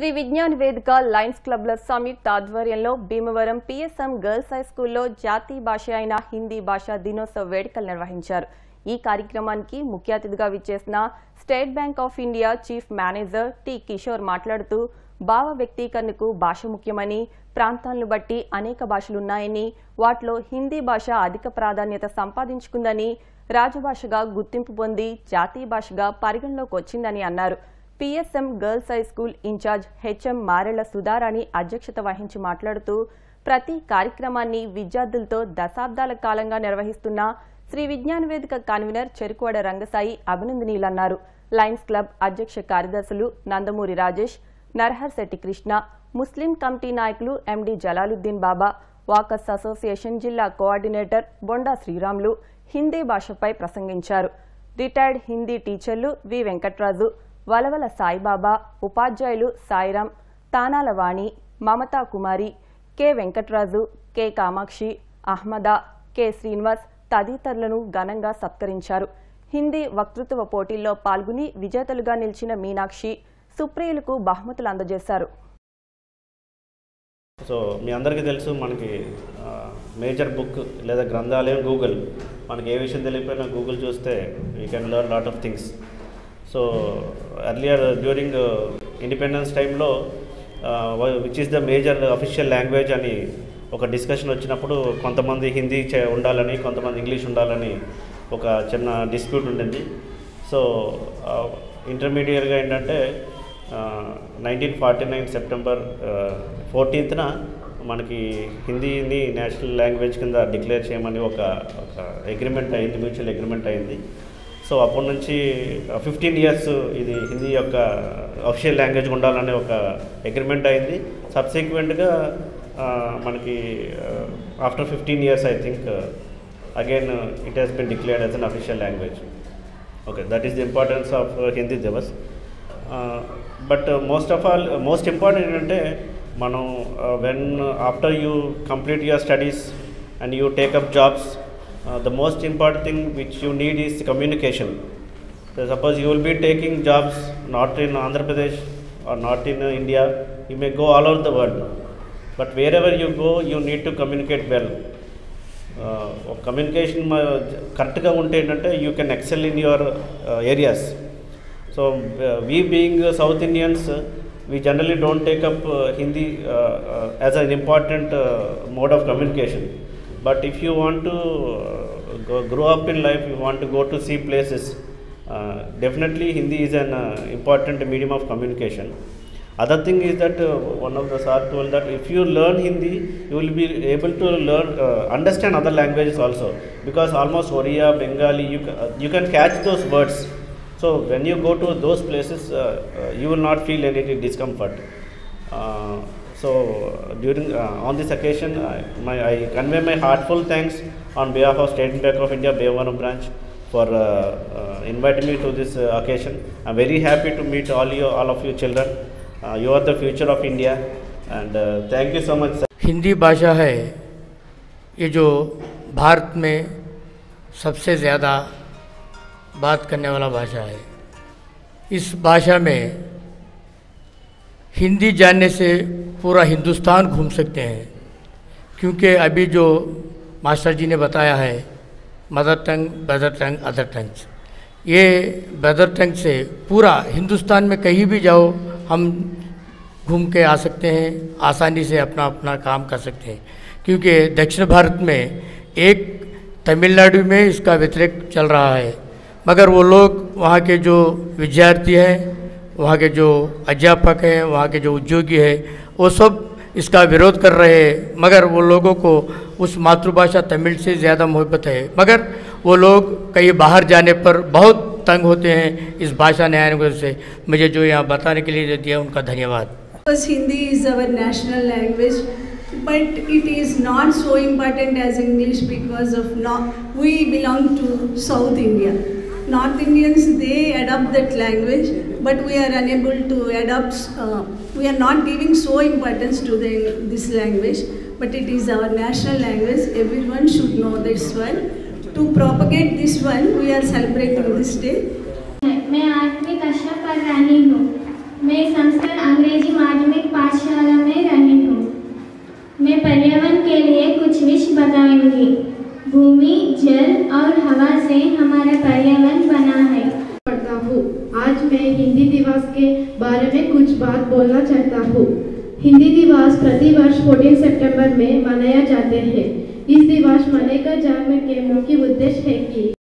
శ్రీ విజ్ఞాన్ వేదిక లయన్స్ క్లబ్ల సంయుక్త ఆధ్వర్యంలో Bhimavaram PSM girls high స్కూల్లో జాతీయ భాష అయిన హిందీ భాషా దినోత్సవ వేడుకలు నిర్వహించారు. ఈ కార్యక్రమానికి ముఖ్య అతిథిగా విచ్చేసిన State Bank of India chief manager T Kishore మాట్లాడుతూ భావ వ్యక్తీకరణకు భాష ముఖ్యమని ప్రాంతాలను బట్టి అనేక భాషలున్నాయని వాటిలో హిందీ భాష అధిక ప్రాధాన్యత సంపాదించుకుందని రాజభాషగా గుర్తింపు పొంది జాతీయ భాషగా పరిగణలోకి వచ్చిందని అన్నారు. PSM girls high school incharge HM Marella Sudharani అధ్యక్షత వహించి మాట్లాడుతూ ప్రతి కార్యక్రమాన్ని విద్యార్థులతో దశాబ్దాల కాలంగా నిర్వహిస్తున్న శ్రీ విజ్ఞాన వేదిక కన్వీనర్ చెరుకువాడ రంగసాయి అభినందనీయులన్నారు. లయన్స్ క్లబ్ అధ్యక్ష కార్యదర్శులు నందమూరి రాజేష్ నర్హర్ శెట్టి కృష్ణ ముస్లిం కమిటీ నాయకులు MD Jalaluddin Baba walkers association జిల్లా కోఆర్డినేటర్ బొండా శ్రీరాములు హిందీ భాషపై ప్రసంగించారు. రిటైర్డ్ హిందీ టీచర్లు వి వెంకట్రాజు వలవల సాయిబాబా ఉపాధ్యాయులు Sairam Tanala Vani Mamata Kumari K Venkatraju K Kamakshi Ahmada K Srinivas తదితరులను ఘనంగా సత్కరించారు. హిందీ వక్తృత్వ పోటీల్లో పాల్గొని విజేతలుగా నిలిచిన మీనాక్షి సుప్రియులకు బహుమతులు అందజేశారు. సో మీ అందరికీ తెలుసు మనకి మేజర్ బుక్ లేదా గ్రంథాలయం గూగుల్. మనకి ఏ విషయం తెలియపోయినా గూగుల్ చూస్తే you can learn lot of things so earlier during independence టైంలో which is the major official language అని ఒక డిస్కషన్ వచ్చినప్పుడు కొంతమంది హిందీ చే ఉండాలని కొంతమంది ఇంగ్లీష్ ఉండాలని ఒక చిన్న డిస్ప్యూట్ ఉండింది. సో ఇంటర్మీడియట్గా uh, ఏంటంటే నైన్టీన్ ఫార్టీ నైన్ సెప్టెంబర్ ఫోర్టీన్త్న మనకి హిందీని నేషనల్ లాంగ్వేజ్ కింద డిక్లేర్ చేయమని ఒక ఒక అగ్రిమెంట్ అయింది మ్యూచువల్ అగ్రిమెంట్ అయింది. సో అప్పటి నుంచి ఫిఫ్టీన్ ఇయర్స్ ఇది హిందీ యొక్క అఫిషియల్ లాంగ్వేజ్ ఉండాలనే ఒక అగ్రిమెంట్ అయింది. సబ్సిక్వెంట్గా మనకి after fifteen years I think again it has been declared as an official language okay that is the importance of Hindi Divas but most of all most important ఏంటంటే మనం when after you complete your studies and you take up jobs the most important thing which you need is communication suppose you will be taking jobs not in Andhra Pradesh or not in India you may go all over the world but wherever you go you need to communicate well communication కరెక్ట్గా ఉంటే ఏంటంటే you can excel in your areas so we being South Indians we generally don't take up Hindi as an But if you want to uh, go, grow up in life, you want to go to see places, uh, definitely Hindi is an uh, important medium of communication. Other thing is that uh, one of the sir told that if you learn Hindi, you will be able to learn uh, understand other languages also because almost Oriya, Bengali, you ca you can catch those words. So when you go to those places, you will not feel any discomfort. So during uh, on this occasion I, my, I convey my heartful thanks on behalf of state bank of india Bevaram branch for uh, uh, inviting me to this uh, occasion i'm very happy to meet all you all of you children uh, you are the future of India and uh, thank you so much sir. Hindi भाषा है ये जो भारत में सबसे ज़्यादा बात करने वाला भाषा है इस भाषा में हिंदी जानने से पूरा हिंदुस्तान घूम सकते हैं। क्योंकि अभी जो मास्टर जी ने बताया है, mother tongue bother tongue, other tongues ये बदर टंग से पूरा हिंदुस्तान में कहीं भी जाओ, हम घूम के आ सकते हैं, आसानी से अपना अपना काम कर सकते हैं। क्योंकि दक्षिण भारत में एक तमिलनाडु में इसका व्यतिरिक्त चल रहा है। मगर वो लोग, वहाँ के जो विद्यार्थी हैं वहाँ के जो अध्यापक हैं वहाँ के जो उद्योगी हैं वो सब इसका विरोध कर रहे हैं। मगर वो लोगों को उस मातृभाषा तमिल से ज़्यादा मोहब्बत है। मगर वो लोग कहीं बाहर जाने पर बहुत तंग होते हैं इस भाषा न्याय से। मुझे जो यहाँ बताने के लिए दिया उनका धन्यवाद। Hindi is our national language, but it is not so important as English because of not, we belong to South India. North Indians, they adopt that language, but we are unable to adopt, uh, we are not giving so importance to the, this language, but it is our national language, everyone should know this one. To propagate this one, we are celebrating this day. मैं आठवीं कक्षा पढ़ रही हूँ मैं संस्कृत अंग्रेज़ी माध्यमिक पाठशाला में रही हूँ मैं पर्यावरण के लिए कुछ विषय बताऊँगी भूमि, जल और हवा से हमारा पर्यावरण बना है। पढ़ता हूँ। आज मैं हिंदी दिवस के बारे में कुछ बात बोलना चाहता हूँ। हिंदी दिवस प्रति वर्ष फोर्टीन सेप्टेम्बर में मनाया जाते हैं। इस दिवस मनाने का जाने के मुख्य उद्देश्य है कि